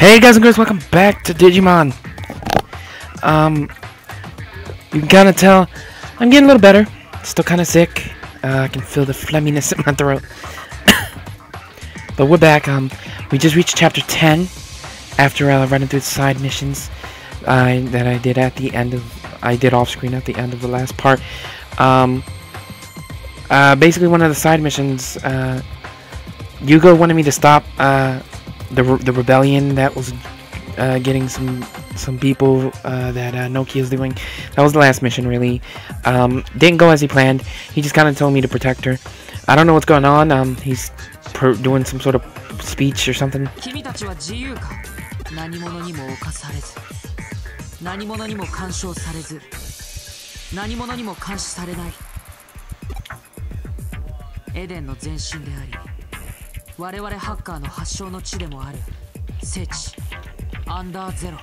Hey guys and girls, welcome back to Digimon. Um, you can kind of tell I'm getting a little better. Still kind of sick. Uh, I can feel the phlegminess in my throat. but we're back. Um, we just reached chapter 10 after uh, running through the side missions uh, that I did at the end of I did off screen at the end of the last part. Um, uh, basically, one of the side missions, uh, Yugo wanted me to stop uh, the re the rebellion that was uh, getting some some people uh, that uh, Nokia is doing. That was the last mission, really. Um, didn't go as he planned. He just kind of told me to protect her. I don't know what's going on. Um, he's doing some sort of speech or something. 我々ハッカーの発祥の地でもある。聖地。アンダーゼロ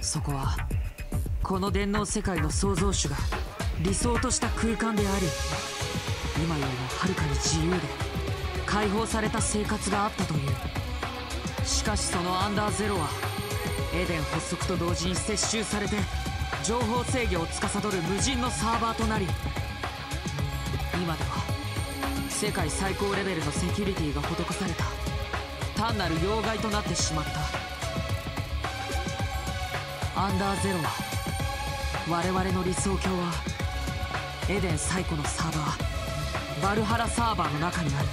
そこはこの電脳世界の創造主が理想とした空間であり今よりもはるかに自由で解放された生活があったという。しかしそのアンダーゼロはエデン発足と同時に接収されて情報制御を司る無人のサーバーとなり今では世界最高レベルのセキュリティが施された。単なる要害となってしまった。アンダーゼロは我々の理想郷はエデン最古のサーバーバルハラサーバーの中にある。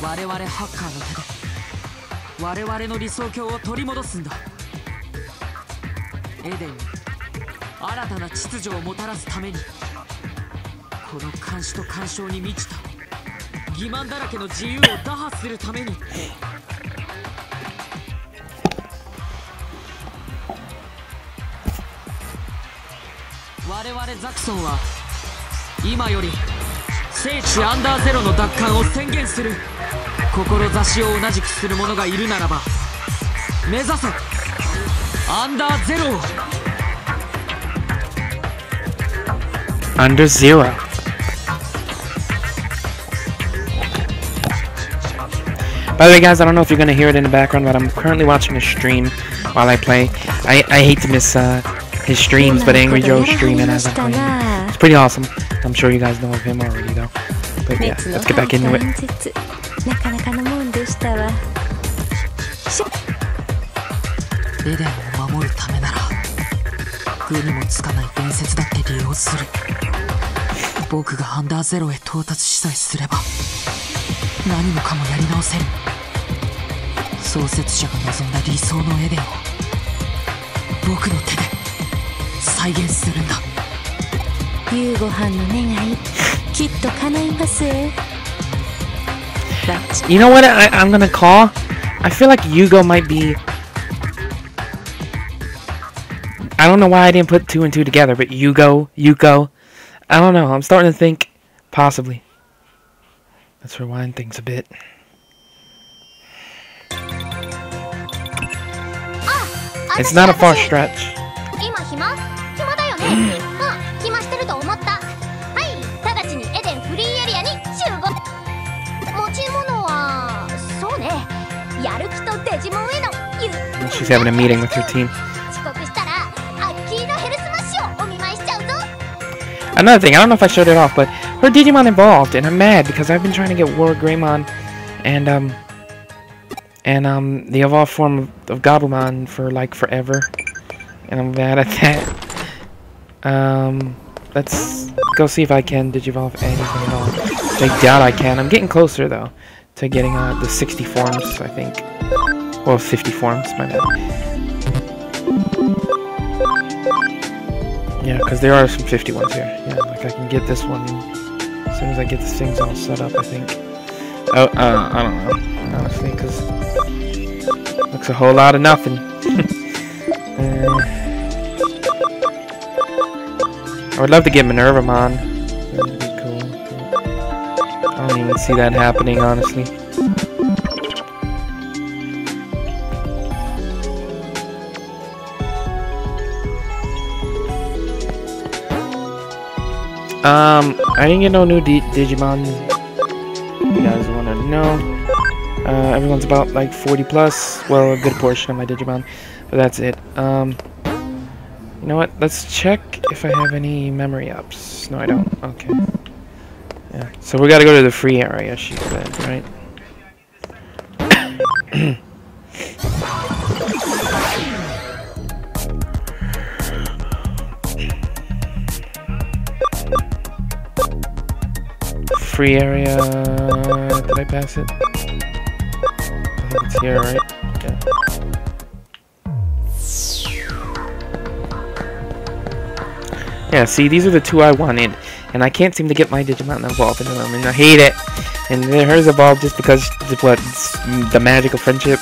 我々ハッカーの手で我々の理想郷を取り戻すんだ。エデンに新たな秩序をもたらすためにこの監視と干渉に満ちた。欺瞞だらけの自由を打破するために。我々ザクソンは今より聖地アンダーゼロの奪還を宣言する。志を同じくする者がいるならば目指せ。アンダーゼロを。Under Zero. By the way, guys, I don't know if you're going to hear it in the background, but I'm currently watching a stream while I play. I, I hate to miss uh, his streams, but Angry Joe's streaming as I play. It's pretty awesome. I'm sure you guys know of him already, though. But yeah, let's get back into it. エデンを守るためなら具にもつかない伝説だって利用する僕がアンダーゼロへ到達しさえすれば 何もかもやり直せる創設者が望んだ理想のエデンを僕の手で再現するんだ夕ご飯の願いきっと叶います You know what I, I'm gonna call? I feel like Yugo might be I don't know why I didn't put two and two together, but Yugo, Yuko, I don't know. I'm starting to think possibly. Let's rewind things a bit. Ah, it's not a far stretch. She's having a meeting with her team. Another thing, I don't know if I showed it off, but her Digimon evolved, and I'm mad because I've been trying to get War Greymon and um and um the evolved form of, of for like forever, and I'm mad at that. Um, let's go see if I can Digivolve anything at all. I doubt I can. I'm getting closer though to getting uh, the 60 forms, I think. Well, 50 forms, my bad. Yeah, because there are some 50 ones here. Yeah, like I can get this one soon as I get the things all set up, I think. Oh, uh, I don't know, honestly, because looks a whole lot of nothing. uh, I would love to get Minervamon. That would be cool. I don't even see that happening, honestly. Um, I didn't get no new D Digimon. You guys want to know? Uh, everyone's about like 40 plus. Well, a good portion of my Digimon, but that's it. Um, you know what? Let's check if I have any memory ups. No, I don't. Okay. Yeah. So we gotta go to the free area, she said, right? Free area. Did I pass it? I think it's here, right? Yeah. Yeah, see, these are the two I wanted, and I can't seem to get my Digimon involved in them, and I hate it. And hers evolved just because, what, the magic of friendship.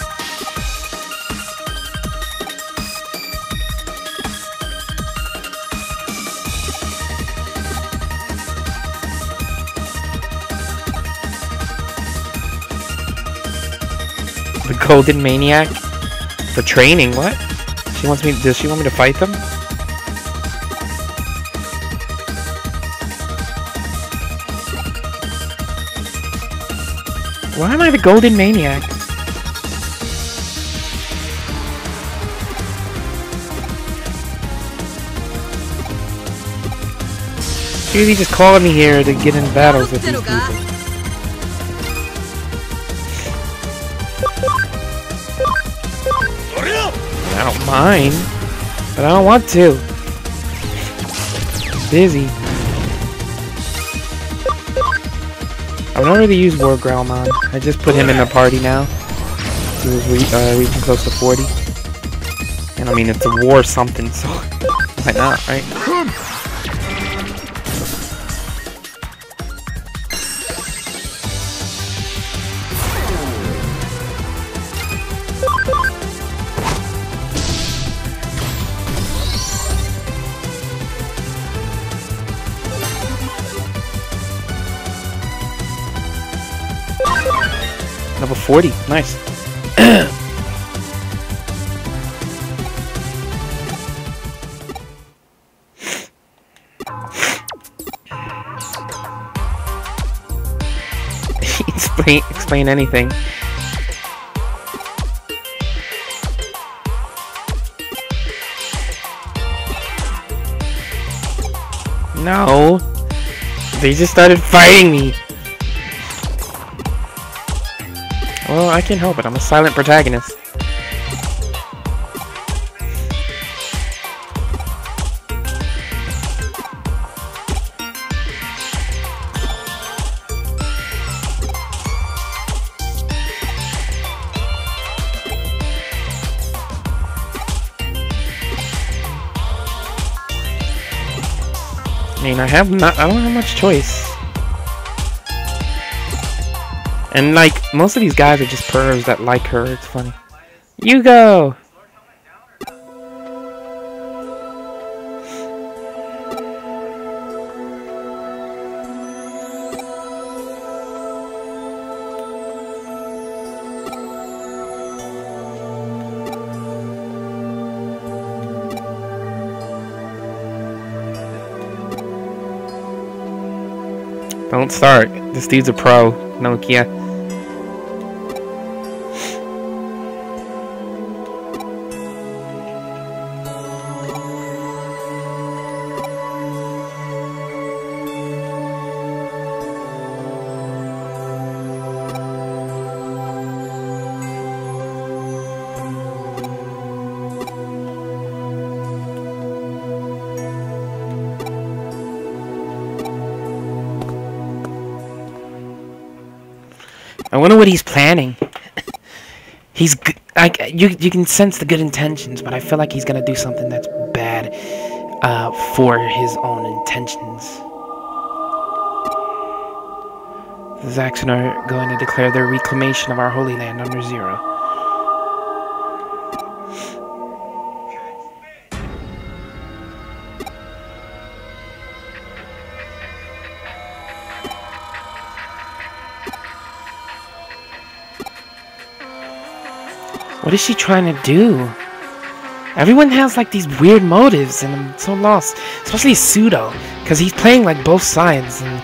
The Golden Maniac? For training, what? She wants me, does she want me to fight them? Why am I the Golden Maniac? She's really just calling me here to get in battles with these people. I don't mind, but I don't want to. I'm busy. I don't really use War Growlmon. I just put him in the party now. He was re uh, reaching close to 40. And I mean, it's a war something, so why not, right? Level 40, nice. explain, explain anything. No. They just started fighting me. Well, I can't help it. I'm a silent protagonist. I mean, I have not- I don't have much choice. And like, most of these guys are just pervs that like her, it's funny. You go! Don't start. This dude's a pro. Nokia. I wonder what he's planning. he's like you. You can sense the good intentions, but I feel like he's gonna do something that's bad uh, for his own intentions. The Zaxon are going to declare their reclamation of our holy land under zero. What is she trying to do? Everyone has like these weird motives, and I'm so lost. Especially Pseudo, because he's playing like both sides, and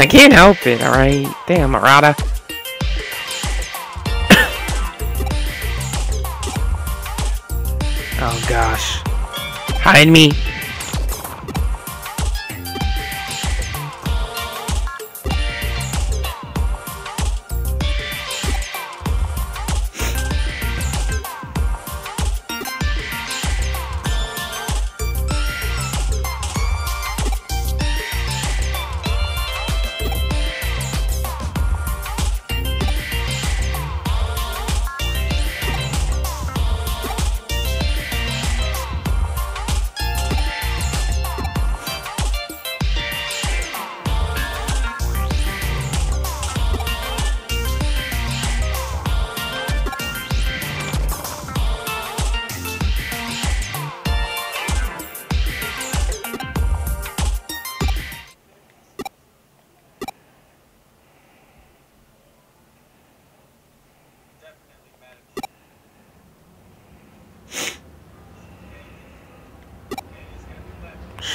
I can't help it, alright? Damn, Arata. oh gosh. Hide me.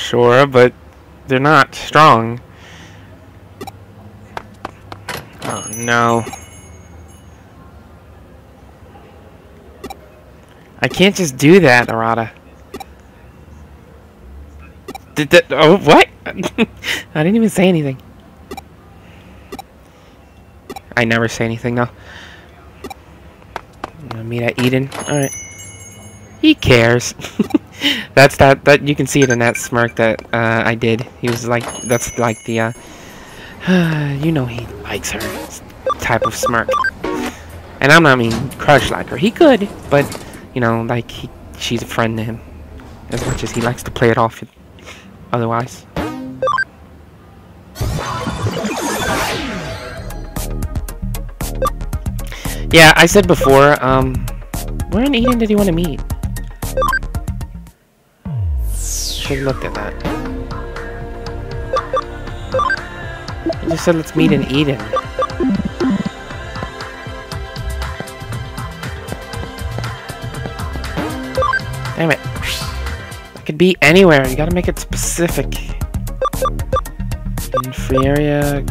Sure, but they're not strong. Oh no. I can't just do that, Arata. Did that? Oh, what? I didn't even say anything. I never say anything though. Meet at Eden. Alright. He cares. that's that that you can see it in that smirk that uh, I did. He was like that's like the uh, you know he likes her type of smirk. And I'm not mean crush like her. He could, but you know like he, she's a friend to him as much as he likes to play it off otherwise. Yeah, I said before, um, where in Eden did he want to meet? Should have looked at that. He just said let's meet in Eden. Damn it. It could be anywhere. You gotta make it specific. In free area.